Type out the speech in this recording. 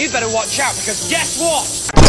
you better watch out because guess what?